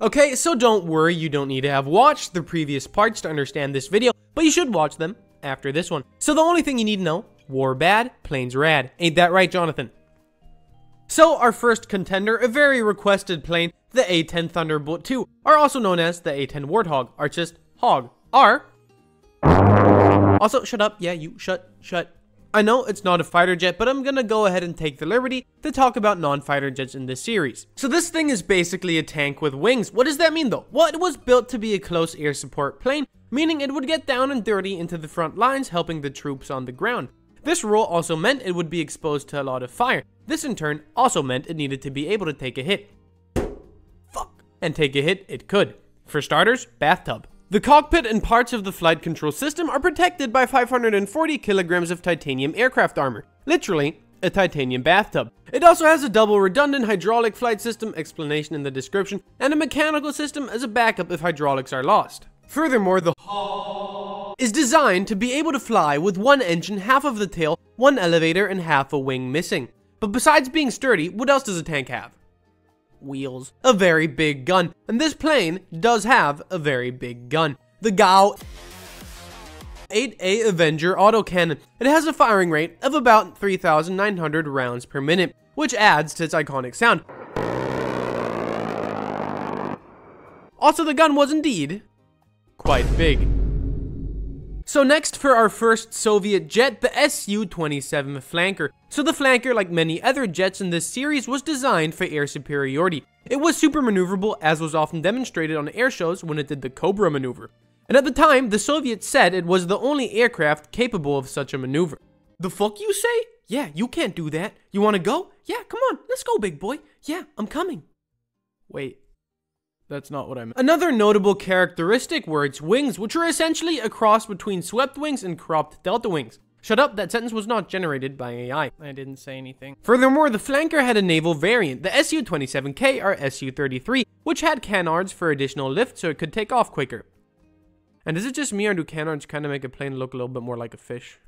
Okay, so don't worry, you don't need to have watched the previous parts to understand this video, but you should watch them after this one. So the only thing you need to know, war bad, planes rad. Ain't that right, Jonathan? So our first contender, a very requested plane, the A-10 Thunderbolt II, are also known as the A-10 Warthog, are just hog, are... Also, shut up, yeah, you, shut, shut. I know it's not a fighter jet, but I'm gonna go ahead and take the liberty to talk about non-fighter jets in this series. So this thing is basically a tank with wings. What does that mean though? Well, it was built to be a close air support plane, meaning it would get down and dirty into the front lines, helping the troops on the ground. This role also meant it would be exposed to a lot of fire. This in turn also meant it needed to be able to take a hit. Fuck. And take a hit it could. For starters, bathtub. The cockpit and parts of the flight control system are protected by 540 kilograms of titanium aircraft armor. Literally, a titanium bathtub. It also has a double redundant hydraulic flight system, explanation in the description, and a mechanical system as a backup if hydraulics are lost. Furthermore, the is designed to be able to fly with one engine, half of the tail, one elevator, and half a wing missing. But besides being sturdy, what else does a tank have? Wheels, a very big gun, and this plane does have a very big gun. The GAU 8A Avenger autocannon. It has a firing rate of about 3,900 rounds per minute, which adds to its iconic sound. Also, the gun was indeed quite big. So next for our first Soviet jet, the Su-27 Flanker. So the Flanker, like many other jets in this series, was designed for air superiority. It was super maneuverable, as was often demonstrated on air shows when it did the Cobra maneuver. And at the time, the Soviets said it was the only aircraft capable of such a maneuver. The fuck you say? Yeah, you can't do that. You wanna go? Yeah, come on, let's go, big boy. Yeah, I'm coming. Wait, that's not what I meant. Another notable characteristic were its wings, which are essentially a cross between swept wings and cropped delta wings. Shut up, that sentence was not generated by AI. I didn't say anything. Furthermore, the flanker had a naval variant, the Su-27K or Su-33, which had canards for additional lift so it could take off quicker. And is it just me or do canards kind of make a plane look a little bit more like a fish?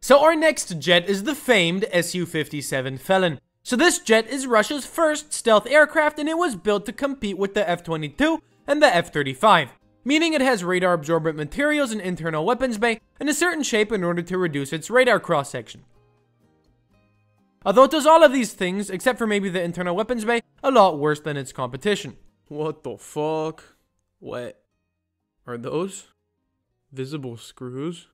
So our next jet is the famed Su-57 Felon. So this jet is Russia's first stealth aircraft and it was built to compete with the F-22 and the F-35, meaning it has radar absorbent materials and internal weapons bay in a certain shape in order to reduce its radar cross-section. Although it does all of these things, except for maybe the internal weapons bay, a lot worse than its competition. What the fuck? What? Are those? Visible screws?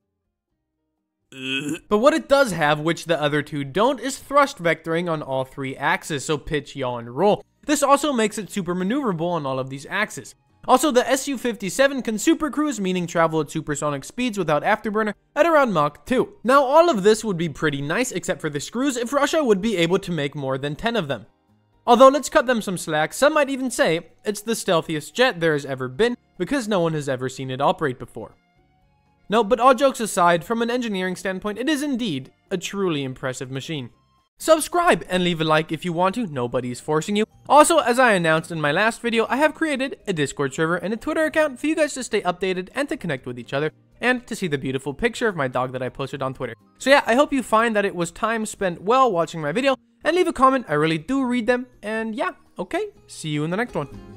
But what it does have, which the other two don't, is thrust vectoring on all three axes, so pitch, yaw, and roll. This also makes it super maneuverable on all of these axes. Also, the Su-57 can supercruise, meaning travel at supersonic speeds without afterburner, at around Mach 2. Now, all of this would be pretty nice, except for the screws, if Russia would be able to make more than 10 of them. Although, let's cut them some slack, some might even say it's the stealthiest jet there has ever been, because no one has ever seen it operate before. No, but all jokes aside, from an engineering standpoint, it is indeed a truly impressive machine. Subscribe and leave a like if you want to, nobody is forcing you. Also, as I announced in my last video, I have created a Discord server and a Twitter account for you guys to stay updated and to connect with each other, and to see the beautiful picture of my dog that I posted on Twitter. So yeah, I hope you find that it was time spent well watching my video, and leave a comment, I really do read them, and yeah, okay, see you in the next one.